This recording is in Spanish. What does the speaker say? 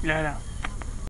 Claro.